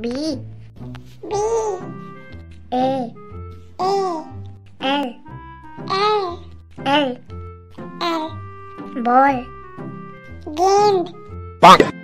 B. B. A. A. L. L. L. L. Ball. Gained Bonk.